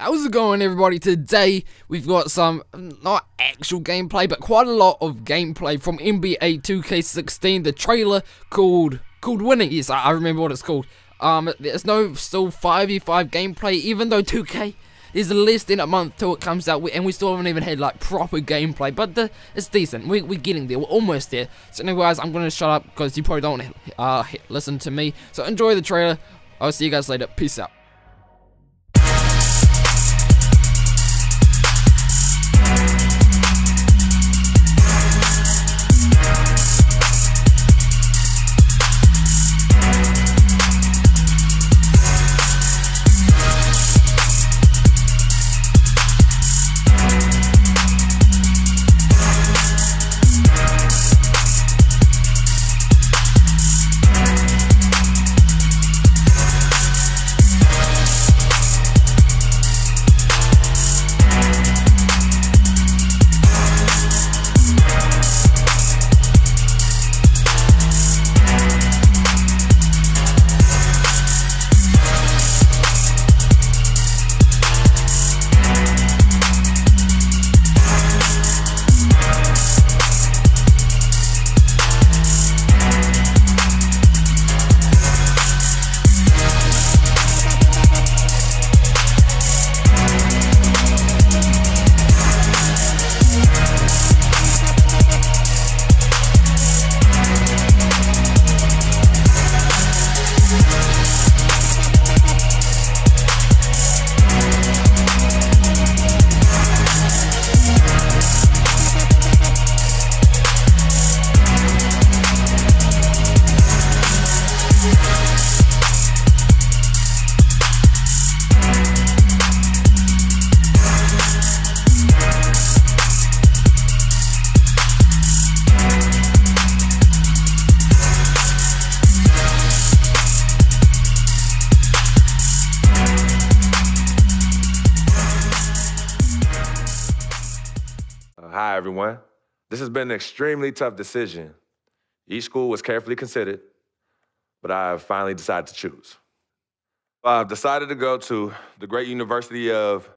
How's it going everybody? Today we've got some, not actual gameplay, but quite a lot of gameplay from NBA 2K16, the trailer called, called Winning, yes I, remember what it's called. Um, there's no still 5v5 gameplay, even though 2K is less than a month till it comes out, and we still haven't even had like proper gameplay, but the, it's decent, we, we're getting there, we're almost there. So anyways, I'm gonna shut up, because you probably don't uh, listen to me, so enjoy the trailer, I'll see you guys later, peace out. Hi, everyone. This has been an extremely tough decision. Each school was carefully considered, but I have finally decided to choose. I've decided to go to the great University of